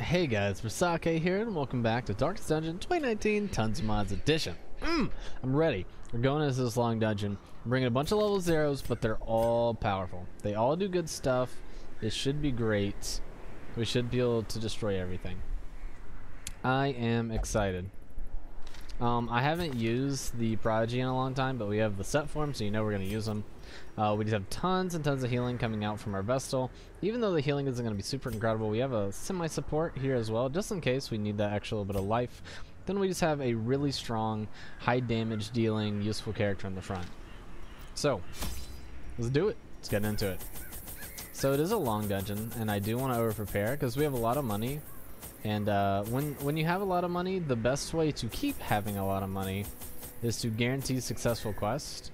Hey guys, Burrsake here, and welcome back to Darkest Dungeon 2019 Tons of Mods Edition. Mm, I'm ready. We're going into this long dungeon. Bringing a bunch of level zeros, but they're all powerful. They all do good stuff. This should be great. We should be able to destroy everything. I am excited. Um, I haven't used the Prodigy in a long time, but we have the set form, so you know we're going to use them. Uh, we just have tons and tons of healing coming out from our Vestal. Even though the healing isn't going to be super incredible, we have a semi-support here as well, just in case we need that extra little bit of life. Then we just have a really strong, high damage dealing, useful character in the front. So, let's do it. Let's get into it. So it is a long dungeon, and I do want to over-prepare, because we have a lot of money. And uh, when, when you have a lot of money, the best way to keep having a lot of money is to guarantee successful quests.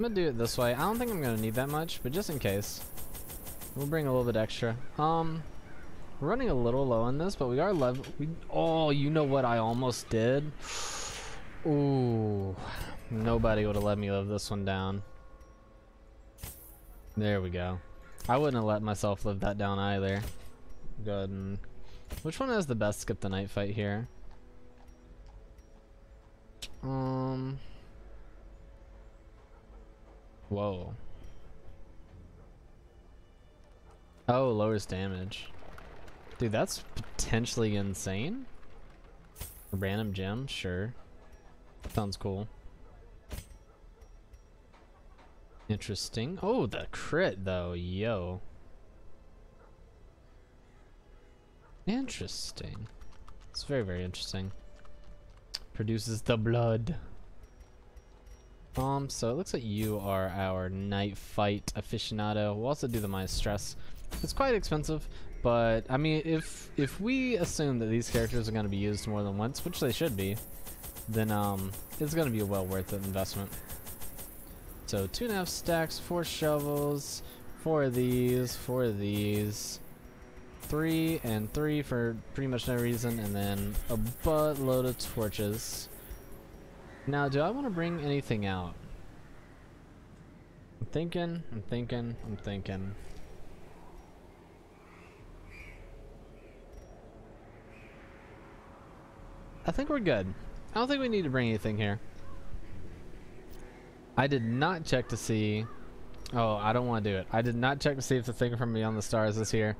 I'm gonna do it this way. I don't think I'm gonna need that much, but just in case. We'll bring a little bit extra. Um, we're running a little low on this, but we are level. We oh, you know what I almost did? Ooh, nobody would have let me live this one down. There we go. I wouldn't have let myself live that down either. Good. Which one has the best skip the night fight here? Um. Whoa. Oh, lowers damage. Dude, that's potentially insane. Random gem, sure. Sounds cool. Interesting. Oh, the crit though, yo. Interesting. It's very, very interesting. Produces the blood. Um, so it looks like you are our night fight aficionado. We'll also do the minus stress. It's quite expensive, but I mean, if if we assume that these characters are going to be used more than once, which they should be, then um, it's going to be a well worth investment. So two and a half stacks, four shovels, four of these, four of these, three and three for pretty much no reason, and then a buttload of torches. Now, do I want to bring anything out? I'm thinking, I'm thinking, I'm thinking. I think we're good. I don't think we need to bring anything here. I did not check to see... Oh, I don't want to do it. I did not check to see if the thing from Beyond the Stars is here.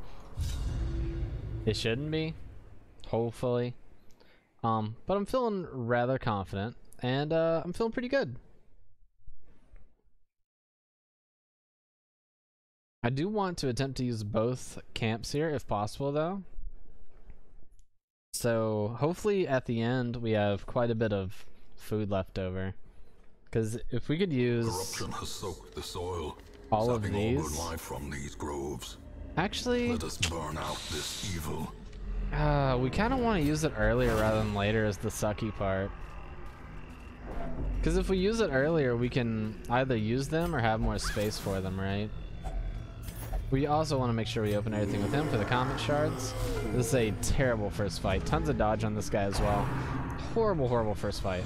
It shouldn't be. Hopefully. Um, but I'm feeling rather confident and uh, I'm feeling pretty good. I do want to attempt to use both camps here if possible though. So hopefully at the end we have quite a bit of food left over. Because if we could use corruption has soaked the soil, all of these, all life from these groves. Actually, let us burn out this evil. Uh, we kind of want to use it earlier rather than later is the sucky part. Because if we use it earlier, we can either use them or have more space for them, right? We also want to make sure we open everything with him for the comet shards. This is a terrible first fight. Tons of dodge on this guy as well. Horrible, horrible first fight.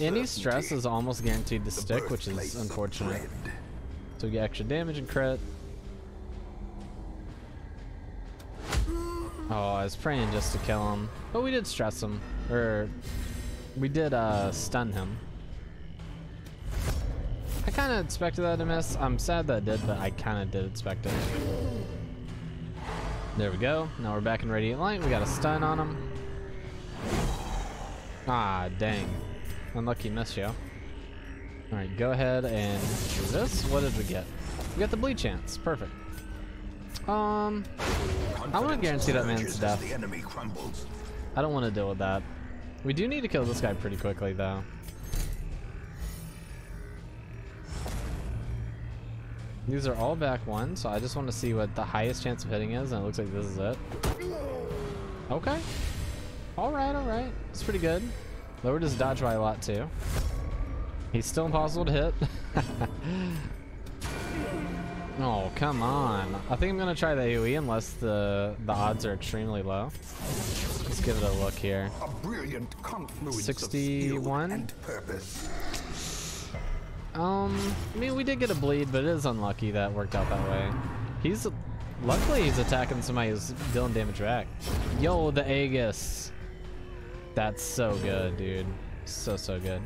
Any stress is almost guaranteed to stick, which is unfortunate. So we get extra damage and crit. Oh, I was praying just to kill him. But we did stress him. Or, we did uh, stun him. I kind of expected that to miss. I'm sad that it did, but I kind of did expect it. There we go. Now we're back in Radiant Light. We got a stun on him. Ah, dang. Unlucky miss, yo. Alright, go ahead and do this. What did we get? We got the bleed chance. Perfect. Um, I want to guarantee that man's death. I don't want to deal with that. We do need to kill this guy pretty quickly, though. These are all back one, so I just want to see what the highest chance of hitting is, and it looks like this is it. Okay. Alright, alright. It's pretty good. Lowered his dodge by a lot, too. He's still impossible to hit. Oh, come on. I think I'm gonna try the AoE unless the the odds are extremely low. Let's give it a look here. A brilliant confluence 61. Um, I mean, we did get a bleed, but it is unlucky that worked out that way. He's, luckily he's attacking somebody who's dealing damage back. Yo, the Aegis. That's so good, dude. So, so good.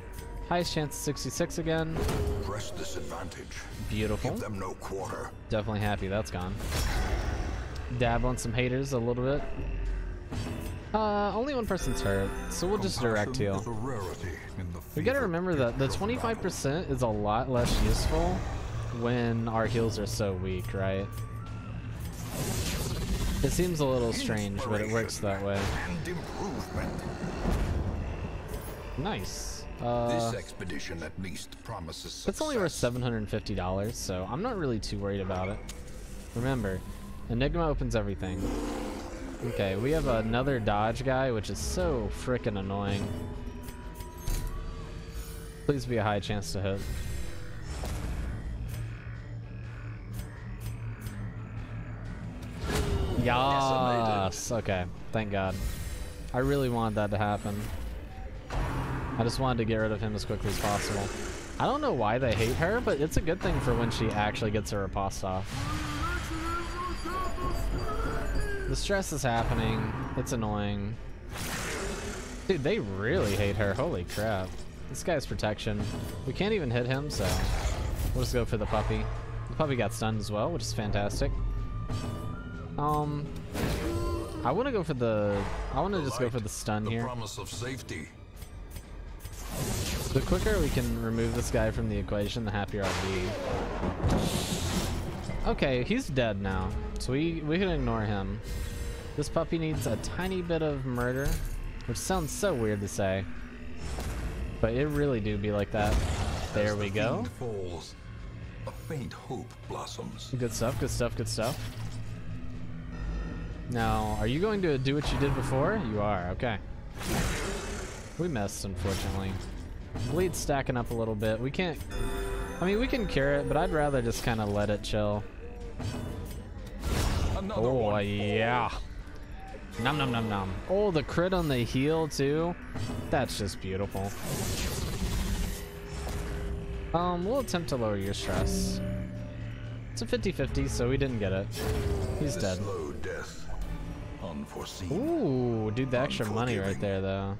Highest chance 66 again. Press this advantage. Beautiful. Give them no quarter. Definitely happy that's gone. Dab on some haters a little bit. Uh, only one person's hurt, so we'll just direct heal. is a rarity in the We gotta remember that the 25% is a lot less useful when our heals are so weak, right? It seems a little strange, but it works that way. Nice. Uh, this expedition at least promises success. it's only worth $750, so I'm not really too worried about it. Remember, Enigma opens everything. Okay, we have another dodge guy, which is so freaking annoying. Please be a high chance to hit. Yes. Okay. Thank God. I really wanted that to happen. I just wanted to get rid of him as quickly as possible. I don't know why they hate her, but it's a good thing for when she actually gets her riposte off. The stress is happening. It's annoying. Dude, they really hate her. Holy crap. This guy's protection. We can't even hit him, so we'll just go for the puppy. The puppy got stunned as well, which is fantastic. Um, I want to go for the. I want to just go for the stun the here. promise of safety. The quicker we can remove this guy from the equation, the happier I'll be. Okay, he's dead now, so we we can ignore him. This puppy needs a tiny bit of murder, which sounds so weird to say, but it really do be like that. There As we the go. falls, a faint hope blossoms. Good stuff, good stuff, good stuff. Now, are you going to do what you did before? You are, okay. We missed, unfortunately. Bleed's stacking up a little bit. We can't... I mean, we can cure it, but I'd rather just kind of let it chill. Another Oh, one yeah. Nom nom nom nom. Oh, the crit on the heal, too. That's just beautiful. Um, we'll attempt to lower your stress. It's a 50-50, so we didn't get it. He's dead. slow death. Unforeseen. Ooh, dude, the extra money right there, though.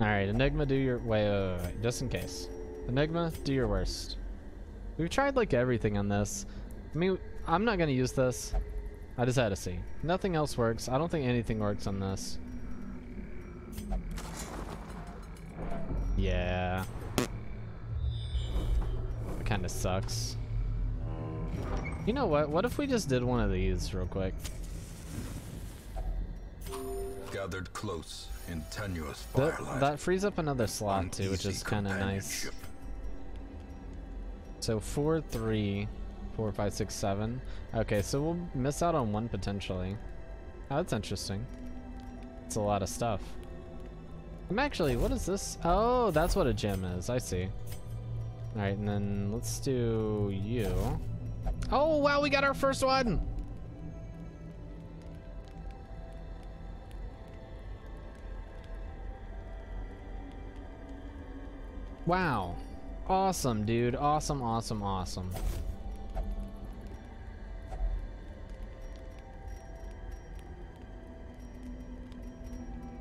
Alright, Enigma, do your... Wait, wait, wait, wait, just in case. Enigma, do your worst. We've tried, like, everything on this. I mean, I'm not gonna use this. I just had to see. Nothing else works. I don't think anything works on this. Yeah. It kinda sucks. You know what? What if we just did one of these real quick? Gathered close in tenuous That, firelight. that frees up another slot too, which is kind of nice. So four, three, four, five, six, seven. Okay, so we'll miss out on one potentially. Oh, that's interesting. It's a lot of stuff. I'm actually, what is this? Oh, that's what a gem is. I see. All right, and then let's do you. Oh, wow, we got our first one. Wow. Awesome, dude. Awesome, awesome, awesome.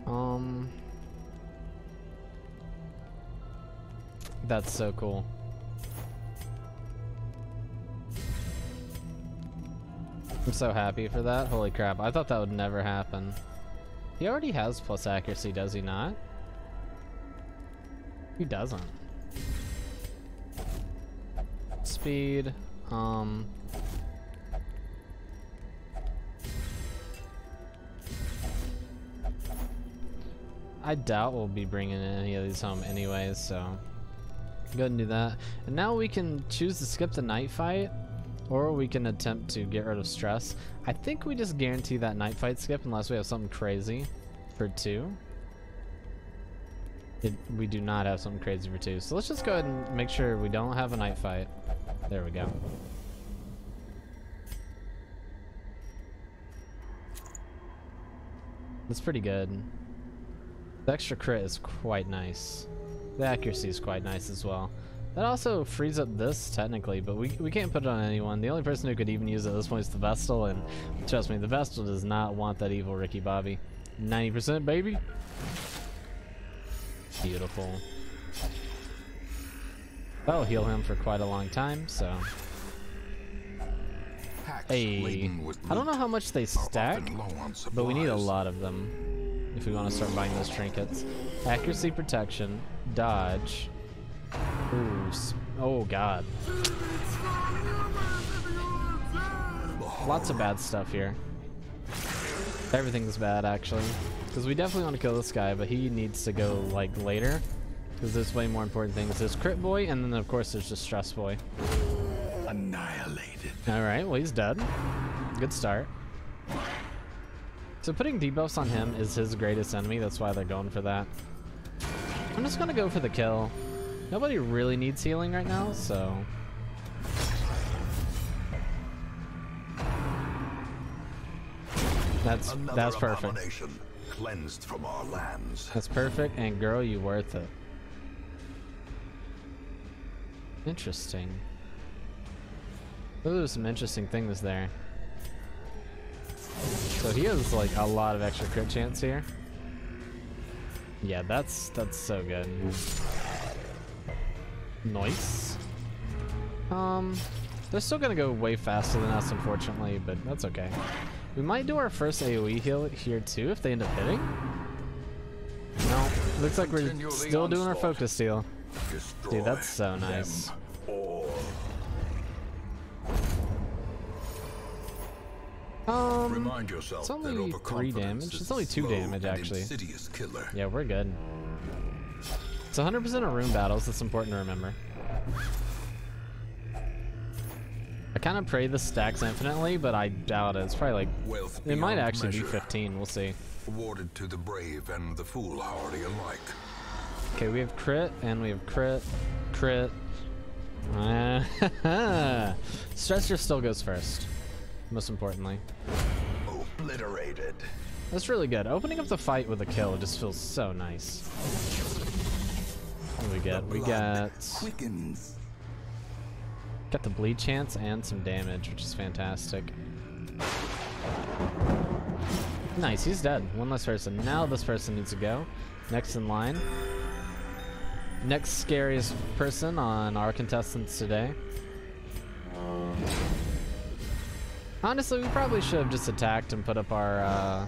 Um. That's so cool. I'm so happy for that. Holy crap. I thought that would never happen. He already has plus accuracy, does he not? He doesn't. Speed, um... I doubt we'll be bringing any of these home anyways, so... Go ahead and do that. And now we can choose to skip the night fight, or we can attempt to get rid of stress. I think we just guarantee that night fight skip unless we have something crazy for two. It, we do not have something crazy for two. So let's just go ahead and make sure we don't have a night fight. There we go. That's pretty good. The extra crit is quite nice. The accuracy is quite nice as well. That also frees up this, technically, but we, we can't put it on anyone. The only person who could even use it at this point is the Vestal, and trust me, the Vestal does not want that evil Ricky Bobby. 90% baby! Beautiful. That'll heal him for quite a long time, so... Hey, I don't know how much they stack, often low on but we need a lot of them if we want to start buying those trinkets. Accuracy, protection, dodge. Ooh, oh god. Lots of bad stuff here. Everything's bad actually. Because we definitely want to kill this guy, but he needs to go like later. Because there's way more important things. There's Crit Boy, and then of course there's just Stress Boy. Annihilated. Alright, well he's dead. Good start. So putting debuffs on him is his greatest enemy, that's why they're going for that. I'm just gonna go for the kill. Nobody really needs healing right now, so... That's Another that's perfect. Cleansed from our lands. That's perfect, and girl, you worth it. Interesting. Those are some interesting things there. So he has like a lot of extra crit chance here. Yeah, that's that's so good. Nice. Um, they're still gonna go way faster than us, unfortunately, but that's okay. We might do our first AoE heal here too if they end up hitting. No, looks like we're still doing our focus steal. Destroy Dude, that's so nice. Um, Remind yourself it's only three damage. It's only two damage, actually. Yeah, we're good. It's 100% of room battles. That's important to remember. I kind of pray this stacks infinitely, but I doubt it. It's probably like Wealth it might actually be 15. We'll see. Awarded to the brave and the foolhardy alike. Okay, we have crit and we have crit, crit. Stressor still goes first. Most importantly, Obliterated. that's really good. Opening up the fight with a kill just feels so nice. What do we get? We got quickens. Got the bleed chance and some damage, which is fantastic. Nice, he's dead. One less person. Now this person needs to go. Next in line. Next scariest person on our contestants today. Honestly, we probably should have just attacked and put up our, uh...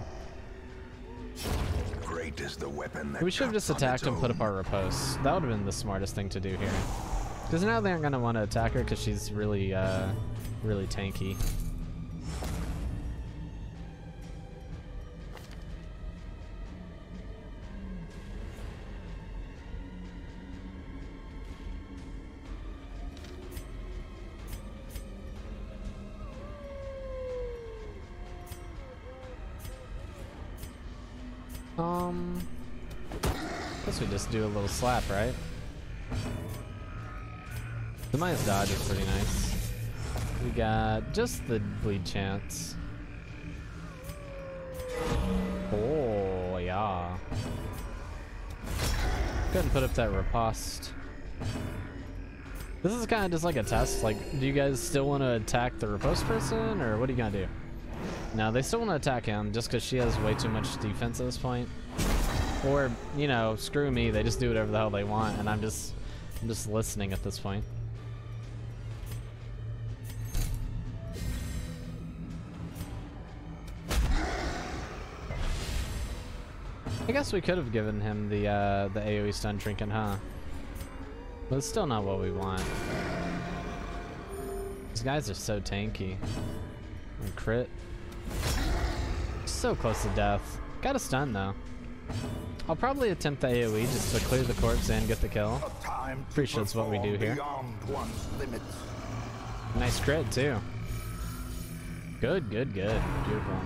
Great is the weapon that We should have just attacked and put up our riposte. That would have been the smartest thing to do here. Because now they aren't going to want to attack her because she's really, uh, really tanky. Um, I guess we just do a little slap, right? The minus dodge is pretty nice. We got just the bleed chance. Oh, yeah. Go ahead and put up that riposte. This is kind of just like a test. Like, do you guys still want to attack the riposte person, or what are you gonna do? No, they still want to attack him just because she has way too much defense at this point. Or, you know, screw me, they just do whatever the hell they want, and I'm just, I'm just listening at this point. I guess we could have given him the uh, the AoE stun trinket, huh? But it's still not what we want. These guys are so tanky. And crit. So close to death. Got a stun though. I'll probably attempt the AoE just to clear the corpse and get the kill. Pretty sure that's what we do here. Nice crit too. Good, good, good. Beautiful.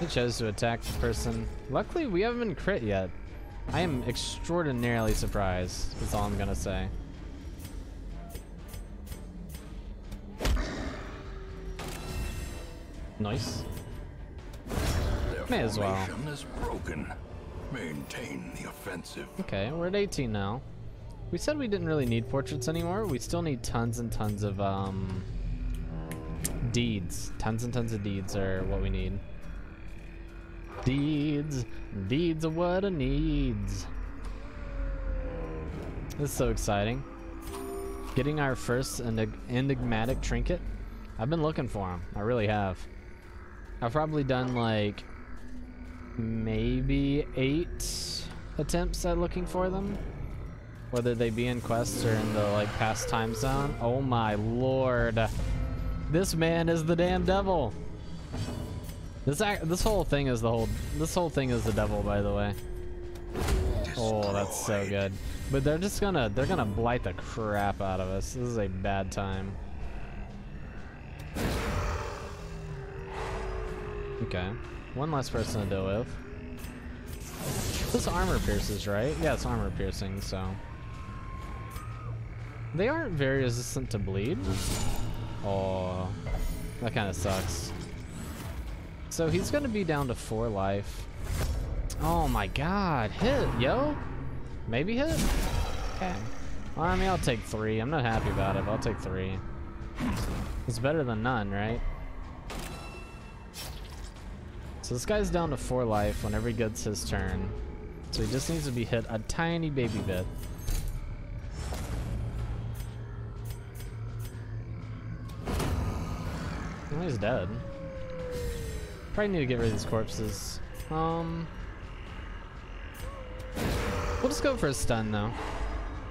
He chose to attack the person. Luckily, we haven't been crit yet. I am extraordinarily surprised, is all I'm gonna say. Nice. Their May as well. is broken. Maintain the offensive. Okay, we're at 18 now. We said we didn't really need portraits anymore. We still need tons and tons of um, deeds. Tons and tons of deeds are what we need. Deeds, deeds are what it needs. This is so exciting. Getting our first enig enigmatic trinket. I've been looking for them. I really have. I've probably done like maybe eight attempts at looking for them. Whether they be in quests or in the like past time zone. Oh my lord. This man is the damn devil. This act, this whole thing is the whole this whole thing is the devil by the way. Oh, that's so good. But they're just gonna they're gonna blight the crap out of us. This is a bad time. Okay. One less person to deal with. This armor pierces, right? Yeah, it's armor piercing, so. They aren't very resistant to bleed. Oh, that kind of sucks. So he's gonna be down to four life. Oh my god, hit, yo! Maybe hit? Okay. Well, I mean, I'll take three. I'm not happy about it, but I'll take three. It's better than none, right? So this guy's down to four life whenever he gets his turn. So he just needs to be hit a tiny baby bit. Well, he's dead. Probably need to get rid of these corpses. Um, we'll just go for a stun though.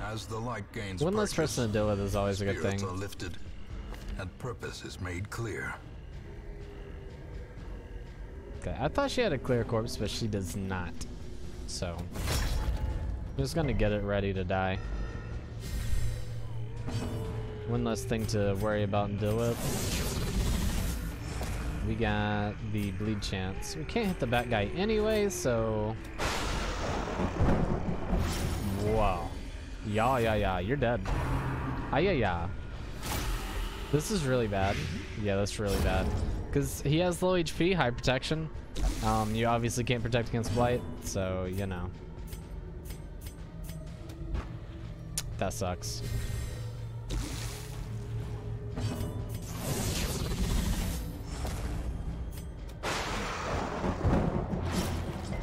As the light gains One less person to deal with is always a good thing. are lifted, and purpose is made clear. Okay, I thought she had a clear corpse, but she does not. So, I'm just gonna get it ready to die. One less thing to worry about and deal with. We got the bleed chance. We can't hit the bat guy anyway, so. Wow. Yeah, yeah, yeah. You're dead. Ah, yeah, yeah. This is really bad. Yeah, that's really bad. Because he has low HP, high protection. Um, you obviously can't protect against blight, so you know. That sucks.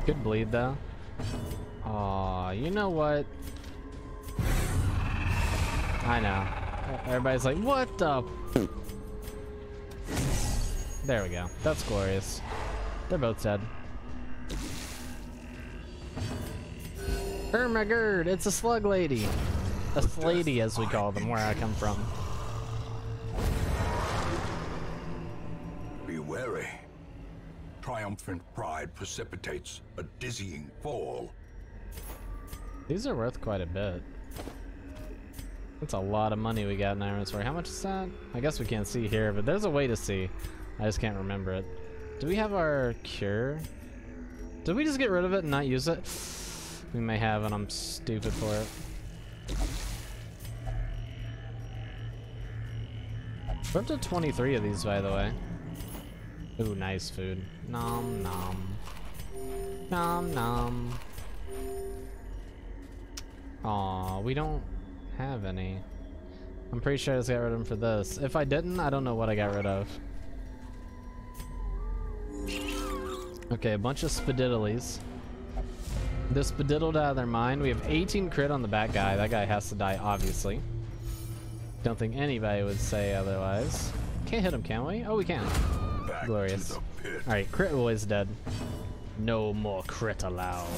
Good bleed though. Aw, you know what? I know. Everybody's like, what the? There we go. That's glorious. They're both dead. Ermagerd, it's a slug lady. A slady, as we call them, where I come from. Triumphant pride precipitates a dizzying fall. These are worth quite a bit. That's a lot of money we got in our inventory. How much is that? I guess we can't see here, but there's a way to see. I just can't remember it. Do we have our cure? Did we just get rid of it and not use it? We may have, and I'm stupid for it. We're up to 23 of these, by the way. Ooh, nice food. Nom nom. Nom nom. Aw, we don't have any. I'm pretty sure I just got rid of them for this. If I didn't, I don't know what I got rid of. Okay, a bunch of spadiddlies. They're spadiddled out of their mind. We have 18 crit on the bat guy. That guy has to die, obviously. Don't think anybody would say otherwise. Can't hit him, can we? Oh, we can. Back Glorious. to the pit. Alright, crit boy's dead. No more crit allowed.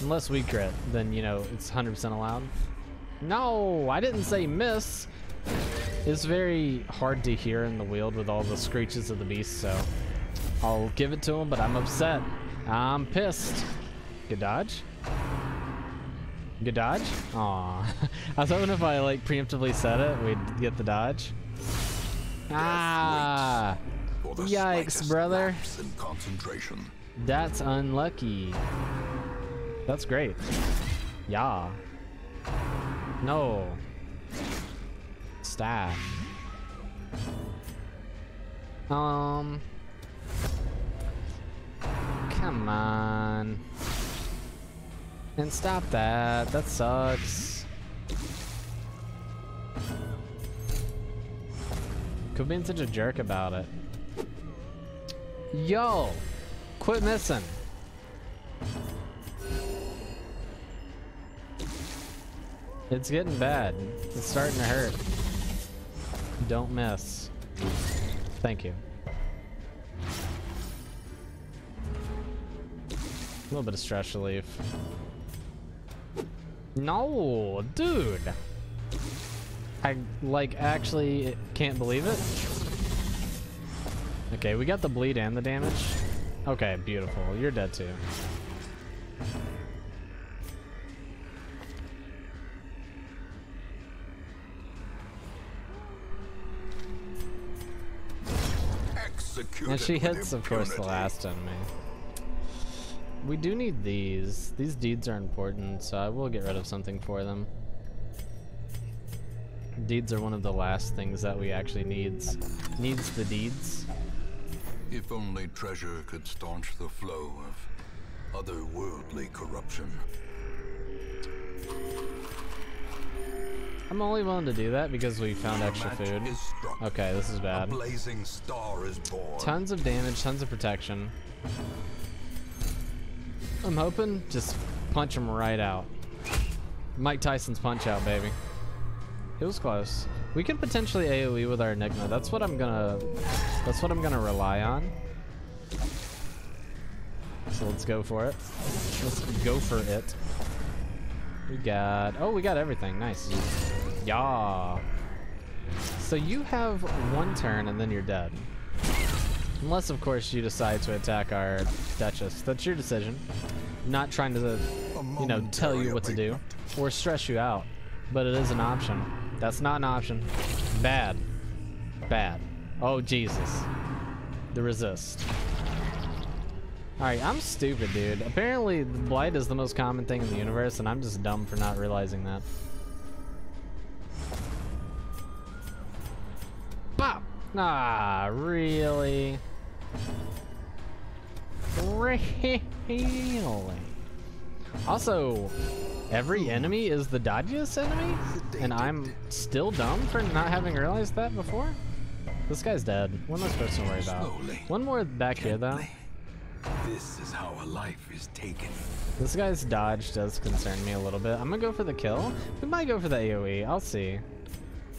Unless we crit, then, you know, it's 100% allowed. No, I didn't say miss. It's very hard to hear in the wield with all the screeches of the beast, so I'll give it to him, but I'm upset. I'm pissed. Good dodge. Good dodge? Aw. I was hoping if I like preemptively said it, we'd get the dodge. Ah, For the Yikes, brother. in concentration. that's unlucky. That's great. Yeah. No. Stop. Um. Come on. And stop that. That sucks. Quit being such a jerk about it. Yo! Quit missing. It's getting bad. It's starting to hurt. Don't miss. Thank you. A little bit of stress relief. No, dude. I, like, actually can't believe it. Okay, we got the bleed and the damage. Okay, beautiful. You're dead too. Executed And she hits, of course, the last enemy. We do need these. These deeds are important, so I will get rid of something for them. Deeds are one of the last things that we actually needs. Needs the deeds. If only treasure could staunch the flow of otherworldly corruption. I'm only willing to do that because we found extra food. Okay, this is bad. is. Tons of damage, tons of protection. I'm hoping just punch him right out. Mike Tyson's punch out, baby. It was close. We could potentially AoE with our Enigma. That's what I'm gonna. That's what I'm gonna rely on. So let's go for it. Let's go for it. We got. Oh, we got everything. Nice. Yeah. So you have one turn and then you're dead. Unless, of course, you decide to attack our Duchess. That's your decision. Not trying to, you know, tell you what to do or stress you out. But it is an option. That's not an option. Bad. Bad. Oh, Jesus. The resist. Alright, I'm stupid, dude. Apparently, Blight is the most common thing in the universe, and I'm just dumb for not realizing that. Bop! Ah, really? Really? Also, every enemy is the dodgiest enemy? And I'm still dumb for not having realized that before? This guy's dead. What am I supposed to worry about? One more back here, though. This is how a life is taken. This guy's dodge does concern me a little bit. I'm gonna go for the kill. We might go for the AoE. I'll see.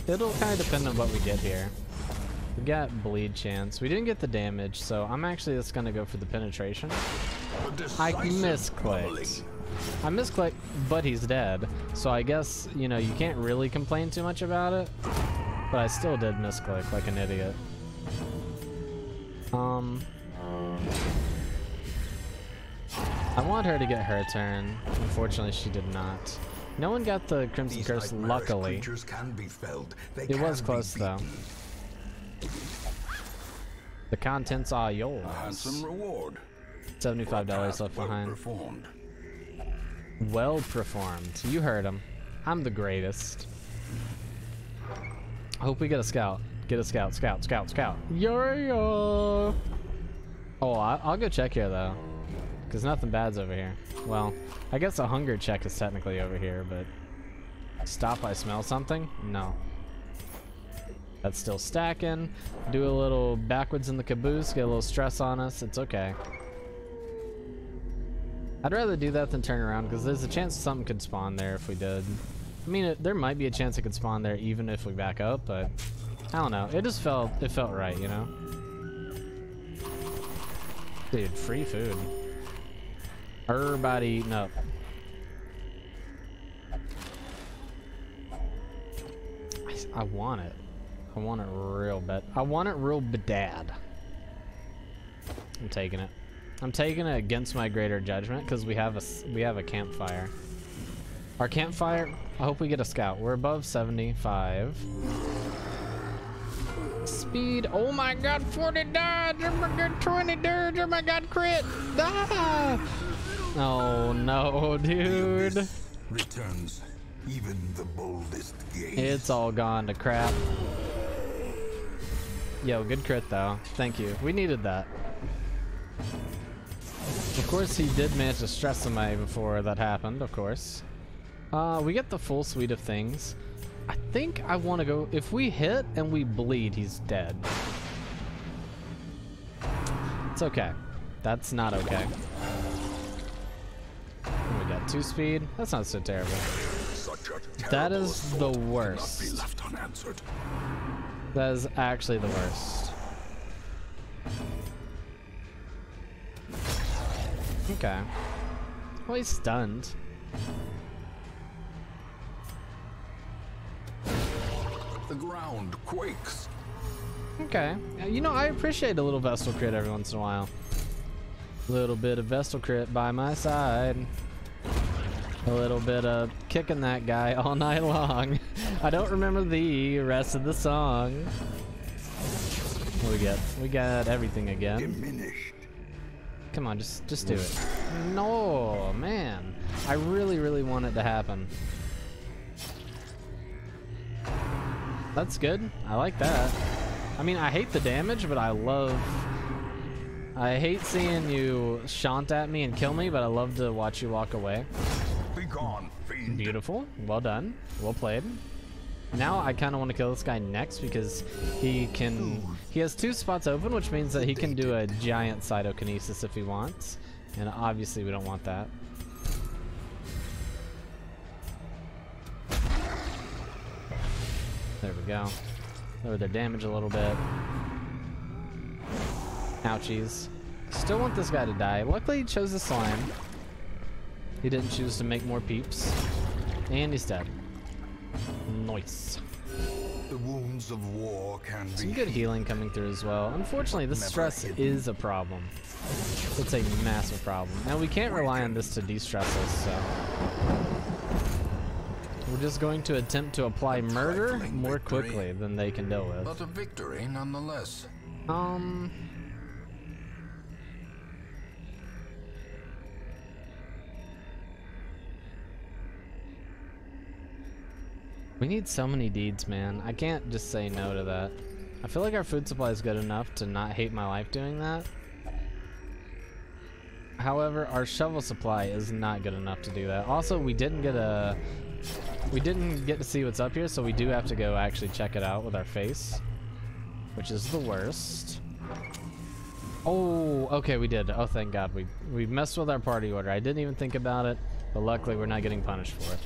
It'll kind of depend on what we get here. We got bleed chance. We didn't get the damage, so I'm actually just gonna go for the penetration. I misclicked. I misclicked, but he's dead. So I guess, you know, you can't really complain too much about it. But I still did misclick like an idiot. Um... I want her to get her turn. Unfortunately, she did not. No one got the Crimson These Curse, luckily. can be felled. They It was close, though. The contents are yours. A handsome reward. $75 Task left well behind. performed. Well performed. You heard him. I'm the greatest. I hope we get a scout. Get a scout, scout, scout, scout. Yo yo. Oh, I, I'll go check here though, cause nothing bad's over here. Well, I guess a hunger check is technically over here, but stop. I smell something. No. That's still stacking. Do a little backwards in the caboose. Get a little stress on us. It's okay. I'd rather do that than turn around because there's a chance something could spawn there if we did. I mean, it, there might be a chance it could spawn there even if we back up, but I don't know. It just felt it felt right, you know. Dude, free food. Everybody eating up. I want it. I want it real bad. I want it real bad. I'm taking it. I'm taking it against my greater judgment because we have a s- we have a campfire. Our campfire. I hope we get a scout. We're above 75. Speed. Oh my God! 40 dodge. Oh my God! 20 dodge. Oh my God! Crit. Ah! Oh no, dude. Returns even the boldest gaze. It's all gone to crap. Yo, good crit though. Thank you. We needed that. Of course, he did manage to stress somebody before that happened, of course. Uh, we get the full suite of things. I think I want to go... If we hit and we bleed, he's dead. It's okay. That's not okay. We got two speed. That's not so terrible. That is the worst. That is actually the worst. Okay. Well, he's stunned. The ground quakes. Okay. Uh, you know, I appreciate a little Vestal crit every once in a while. A little bit of Vestal crit by my side. A little bit of kicking that guy all night long. I don't remember the rest of the song. What we get? We got everything again. Diminished. Come on, just just do it. No, man. I really, really want it to happen. That's good. I like that. I mean, I hate the damage, but I love... I hate seeing you shant at me and kill me, but I love to watch you walk away. Be gone, fiend. Beautiful. Well done. Well played. Now I kind of want to kill this guy next because he can... He has two spots open, which means that he can do a giant cytokinesis if he wants. And obviously we don't want that. There we go. Lower their damage a little bit. Ouchies. Still want this guy to die. Luckily he chose the slime. He didn't choose to make more peeps. And he's dead. Nice. The wounds of war can Some be good healing coming through as well. Unfortunately, this stress hidden. is a problem. It's a massive problem. Now, we can't rely on this to de-stress us, so... We're just going to attempt to apply murder more quickly than they can deal with. but a victory nonetheless. Um... We need so many deeds, man. I can't just say no to that. I feel like our food supply is good enough to not hate my life doing that. However, our shovel supply is not good enough to do that. Also, we didn't get a... We didn't get to see what's up here, so we do have to go actually check it out with our face. Which is the worst. Oh, okay, we did. Oh, thank God. We, we messed with our party order. I didn't even think about it, but luckily we're not getting punished for it.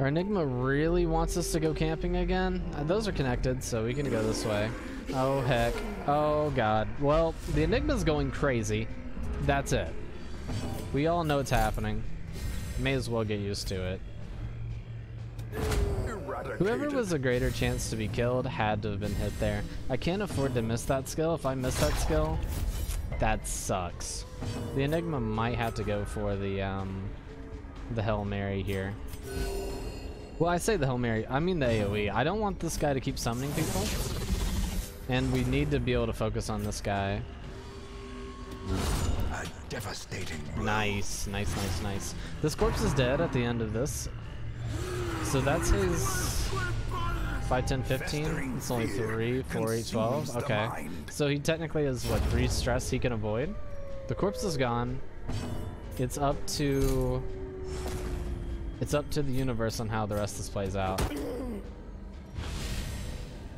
Our Enigma really wants us to go camping again. Uh, those are connected, so we can go this way. Oh, heck. Oh, God. Well, the Enigma's going crazy. That's it. We all know it's happening. May as well get used to it. Whoever was a greater chance to be killed had to have been hit there. I can't afford to miss that skill. If I miss that skill, that sucks. The Enigma might have to go for the, um, the Hail Mary here. Well, I say the Hail Mary, I mean the AoE. I don't want this guy to keep summoning people. And we need to be able to focus on this guy. A devastating blow. Nice, nice, nice, nice. This corpse is dead at the end of this. So that's his 5, 10, 15. It's only 3, 4, 8, 12. Okay. So he technically has, what, 3 stress he can avoid? The corpse is gone. It's up to... It's up to the universe on how the rest of this plays out.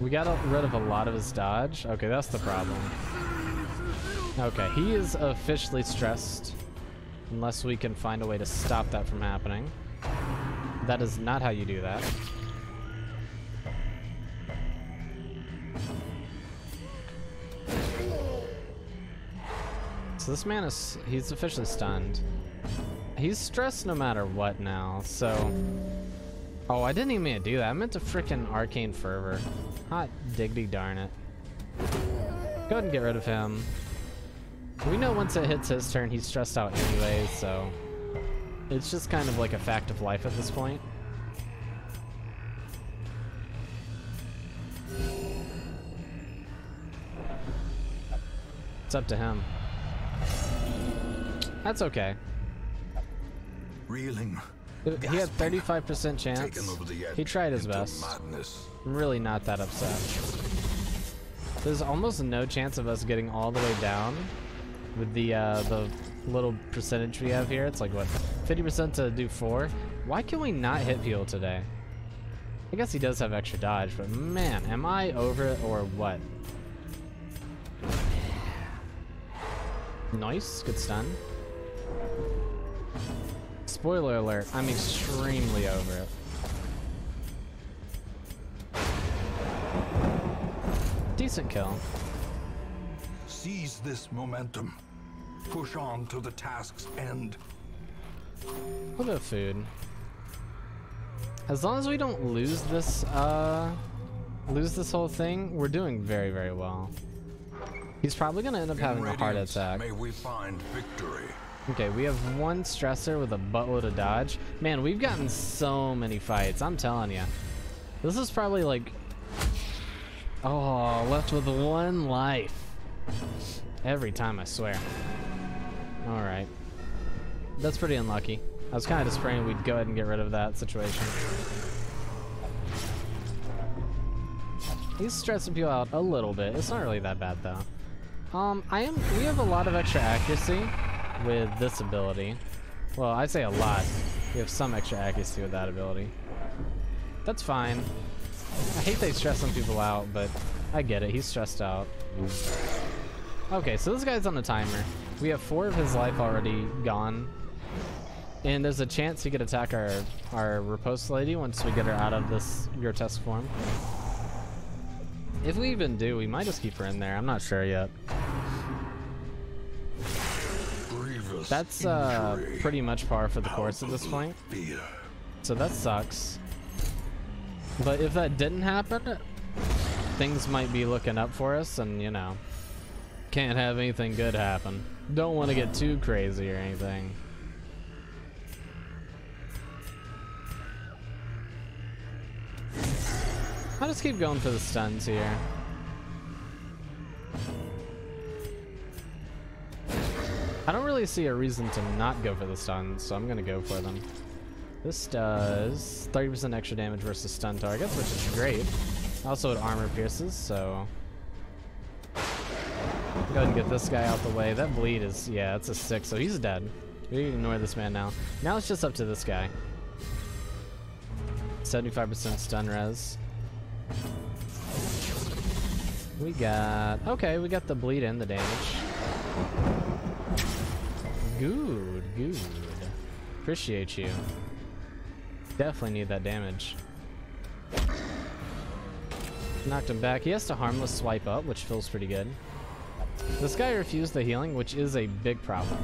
We got rid of a lot of his dodge. Okay, that's the problem. Okay, he is officially stressed. Unless we can find a way to stop that from happening. That is not how you do that. So this man is, he's officially stunned. He's stressed no matter what now, so... Oh, I didn't even mean to do that. I meant to frickin' Arcane Fervor. Hot diggity darn it. Go ahead and get rid of him. We know once it hits his turn, he's stressed out anyway, so... It's just kind of like a fact of life at this point. It's up to him. That's okay. Reeling. He had 35% chance. Taken over the edge He tried his best. Madness. I'm really not that upset. There's almost no chance of us getting all the way down with the uh, the little percentage we have here. It's like what, 50% to do four. Why can we not hit people today? I guess he does have extra dodge, but man, am I over it or what? Nice, good stun. Spoiler alert, I'm extremely over it. Decent kill. Seize this momentum. Push on to the task's end. A little bit of food. As long as we don't lose this, uh, lose this whole thing, we're doing very, very well. He's probably gonna end up In having a heart attack. May we find victory. Okay, we have one stressor with a buttload of dodge. Man, we've gotten so many fights, I'm telling you. This is probably like... Oh, left with one life. Every time, I swear. Alright. That's pretty unlucky. I was kind of just praying we'd go ahead and get rid of that situation. He's stressing people out a little bit. It's not really that bad, though. Um, I am. We have a lot of extra accuracy with this ability. Well, I'd say a lot. We have some extra accuracy with that ability. That's fine. I hate they stress some people out, but I get it. He's stressed out. Okay, so this guy's on a timer. We have four of his life already gone. And there's a chance he could attack our, our riposte lady once we get her out of this grotesque form. If we even do, we might just keep her in there. I'm not sure yet. That's uh, pretty much par for the course at this point. So that sucks. But if that didn't happen, things might be looking up for us, and you know, can't have anything good happen. Don't want to get too crazy or anything. I'll just keep going for the stuns here. I don't really see a reason to not go for the stuns, so I'm gonna go for them. This does 30% extra damage versus stun targets, which is great. Also, it armor pierces, so... Go ahead and get this guy out the way. That bleed is, yeah, it's a 6, so he's dead. We ignore this man now. Now it's just up to this guy. 75% stun res. We got... Okay, we got the bleed and the damage. Good, good. Appreciate you. Definitely need that damage. Knocked him back. He has to harmless swipe up, which feels pretty good. This guy refused the healing, which is a big problem.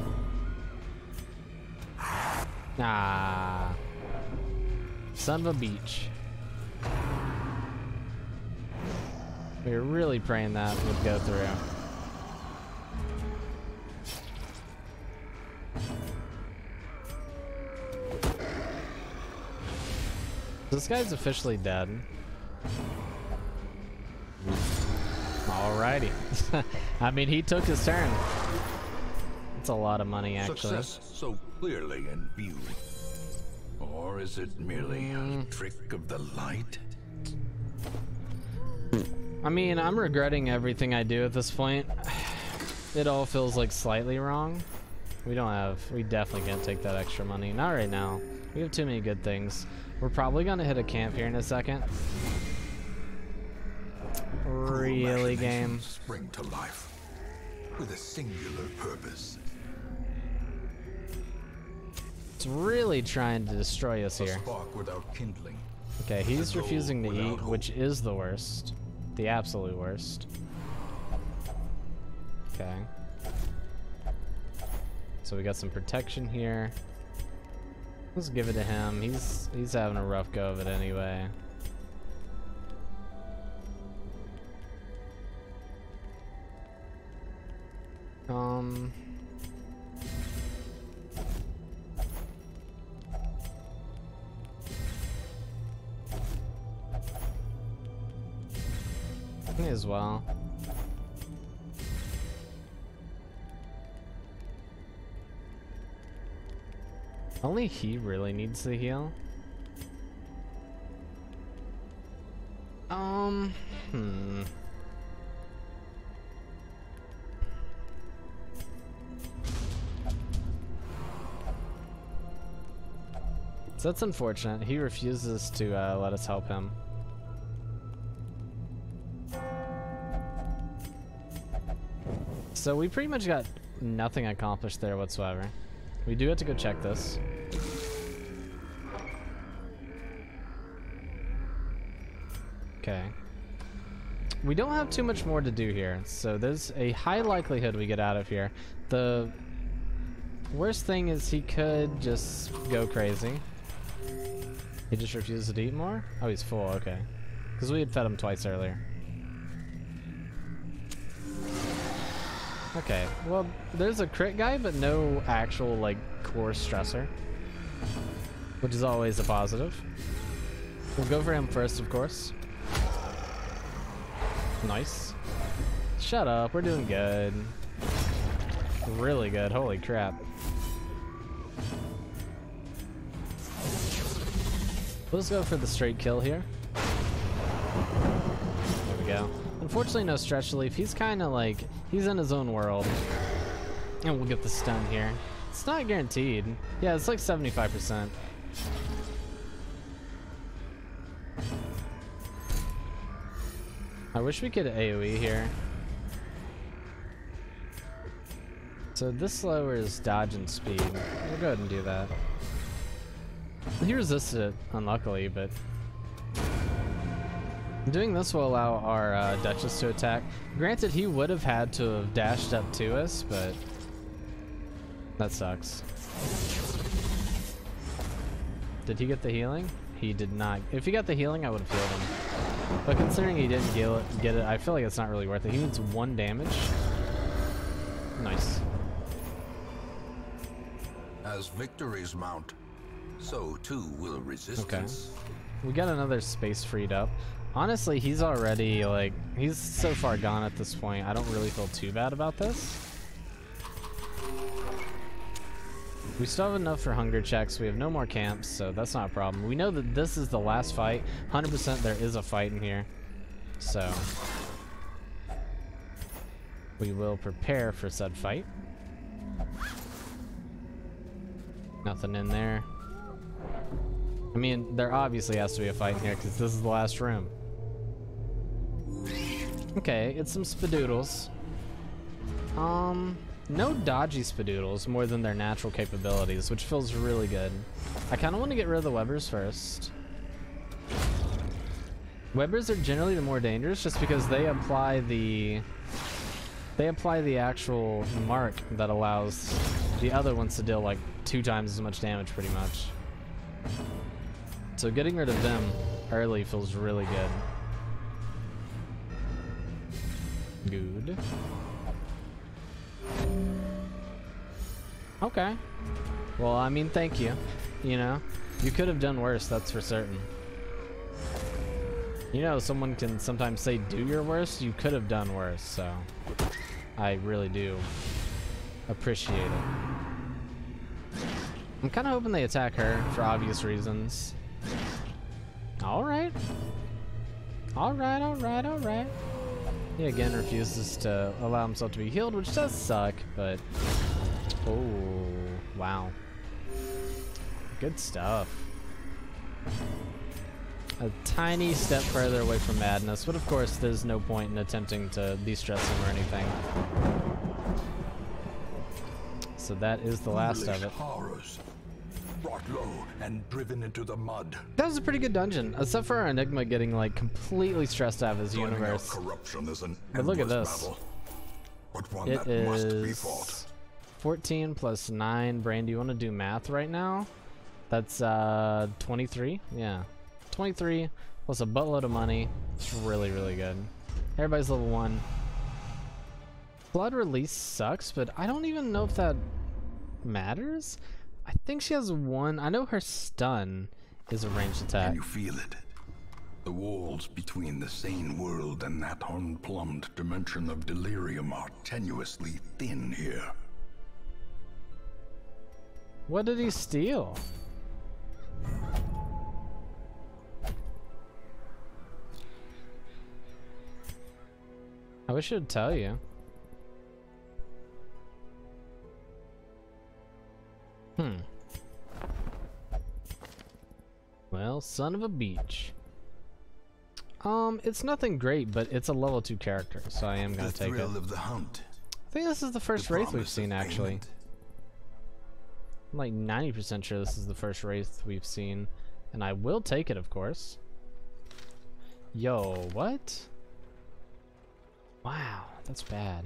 Ah. Son of a beach. We were really praying that would go through. This guy's officially dead. Alrighty. I mean, he took his turn. It's a lot of money, actually. Success so clearly in view. Or is it merely a hmm. trick of the light? I mean, I'm regretting everything I do at this point. It all feels like slightly wrong. We don't have, we definitely can't take that extra money. Not right now. We have too many good things. We're probably gonna hit a camp here in a second. Really, game? Spring to life with a singular purpose. It's really trying to destroy us here. spark without kindling. Okay, he's refusing to eat, hope. which is the worst. The absolute worst. Okay. So we got some protection here. Let's give it to him. He's he's having a rough go of it anyway. Um as well. Only he really needs the heal. Um, hmm. So that's unfortunate. He refuses to uh, let us help him. So we pretty much got nothing accomplished there whatsoever. We do have to go check this. Okay. We don't have too much more to do here, so there's a high likelihood we get out of here. The worst thing is he could just go crazy. He just refuses to eat more? Oh, he's full, okay. Because we had fed him twice earlier. Okay, well, there's a crit guy, but no actual, like, core stressor. Which is always a positive. We'll go for him first, of course. Nice. Shut up, we're doing good. Really good, holy crap. Let's go for the straight kill here. Unfortunately, no stretch leaf. He's kind of like, he's in his own world. And we'll get the stun here. It's not guaranteed. Yeah, it's like 75%. I wish we could AoE here. So this lowers dodge and speed. We'll go ahead and do that. He resisted it, unluckily, but... Doing this will allow our uh, Duchess to attack. Granted, he would have had to have dashed up to us, but... That sucks. Did he get the healing? He did not. If he got the healing, I would have healed him. But considering he didn't get it, get it, I feel like it's not really worth it. He needs one damage. Nice. As victories mount, so too will resistance. Okay. We got another space freed up. Honestly, he's already, like, he's so far gone at this point, I don't really feel too bad about this. We still have enough for hunger checks. We have no more camps, so that's not a problem. We know that this is the last fight. 100% there is a fight in here. So, we will prepare for said fight. Nothing in there. I mean, there obviously has to be a fight in here because this is the last room. Okay, it's some spadoodles. Um, no dodgy spadoodles more than their natural capabilities, which feels really good. I kind of want to get rid of the webbers first. Webbers are generally the more dangerous just because they apply the they apply the actual mark that allows the other ones to deal like two times as much damage pretty much. So getting rid of them early feels really good. Good. Okay. Well, I mean, thank you. You know, you could have done worse, that's for certain. You know, someone can sometimes say do your worst, you could have done worse, so I really do appreciate it. I'm kind of hoping they attack her for obvious reasons. Alright. Alright, alright, alright. He again refuses to allow himself to be healed, which does suck, but... Oh, wow. Good stuff. A tiny step further away from madness, but of course there's no point in attempting to de-stress him or anything. So that is the last of it. Brought low and driven into the mud. That was a pretty good dungeon, except for our Enigma getting like completely stressed out of his universe. corruption is an But look at this. battle, but one It that must be fought. 14 plus 9. Brain, do you want to do math right now? That's uh 23? Yeah. 23 plus a buttload of money. It's really, really good. Everybody's level 1. Blood release sucks, but I don't even know if that matters. I think she has one. I know her stun is a ranged attack. Can you feel it? The walls between the sane world and that unplumbed dimension of delirium are tenuously thin here. What did he steal? I wish it would tell you. Hmm. Well, son of a beach. Um, it's nothing great, but it's a level 2 character, so I am going to take it. of the hunt. I think this is the first the wraith we've seen, actually. I'm like 90% sure this is the first wraith we've seen. And I will take it, of course. Yo, what? Wow, that's bad.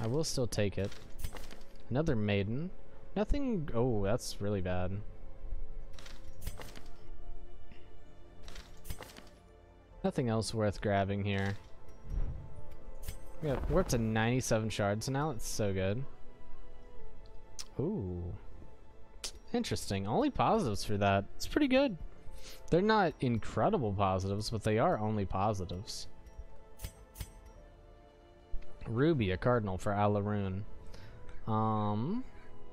I will still take it. Another maiden. Nothing... Oh, that's really bad. Nothing else worth grabbing here. Yeah, we're up to 97 shards now. That's so good. Ooh. Interesting. Only positives for that. It's pretty good. They're not incredible positives, but they are only positives. Ruby, a cardinal for Alaroon. Um,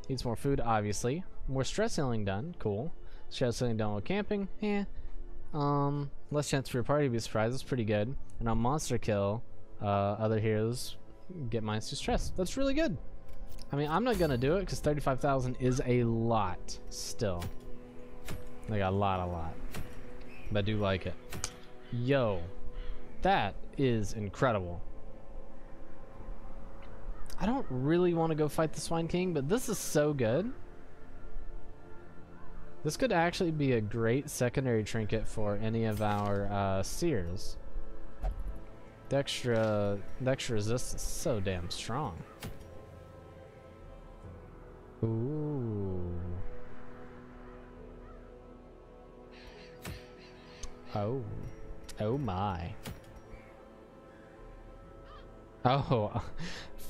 needs more food, obviously. More stress healing done. Cool. Stress healing done with camping. Eh. Um, less chance for your party to be surprised. That's pretty good. And on monster kill, uh, other heroes get minus two stress. That's really good. I mean, I'm not gonna do it because 35,000 is a lot still. Like a lot, a lot. But I do like it. Yo, that is incredible. I don't really want to go fight the Swine King, but this is so good. This could actually be a great secondary trinket for any of our uh, seers. The extra, the extra resist is so damn strong. Ooh. Oh. Oh my. Oh,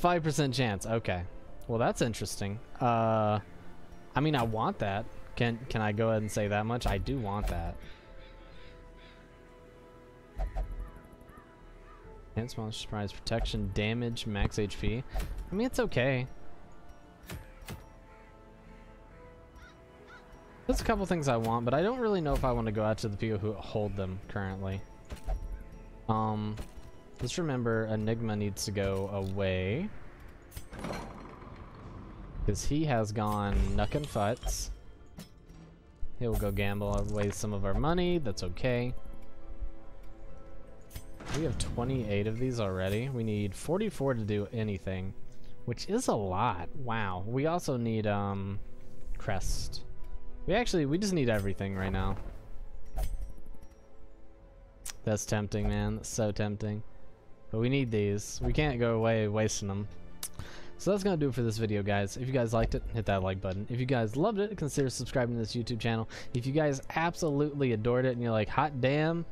5% chance. Okay. Well, that's interesting. Uh, I mean, I want that. Can can I go ahead and say that much? I do want that. Enhanced monster surprise protection, damage, max HP. I mean, it's okay. There's a couple things I want, but I don't really know if I want to go out to the people who hold them currently. Um, let's remember Enigma needs to go away. Because he has gone nuck and futs. He'll go gamble away some of our money. That's okay. We have 28 of these already. We need 44 to do anything, which is a lot. Wow. We also need um, crest. We actually, we just need everything right now. That's tempting, man. That's so tempting. But we need these. We can't go away wasting them. So that's going to do it for this video, guys. If you guys liked it, hit that like button. If you guys loved it, consider subscribing to this YouTube channel. If you guys absolutely adored it and you're like, hot damn,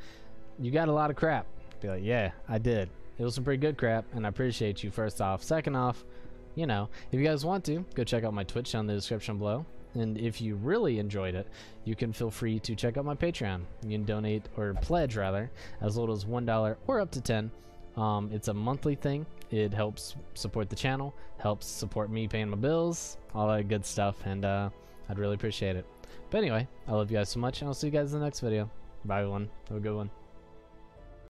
you got a lot of crap. Be like, yeah, I did. It was some pretty good crap, and I appreciate you, first off. Second off, you know, if you guys want to, go check out my Twitch down in the description below. And if you really enjoyed it, you can feel free to check out my Patreon. You can donate, or pledge rather, as little as $1 or up to 10 um, It's a monthly thing. It helps support the channel, helps support me paying my bills, all that good stuff, and uh, I'd really appreciate it. But anyway, I love you guys so much, and I'll see you guys in the next video. Bye, everyone. Have a good one.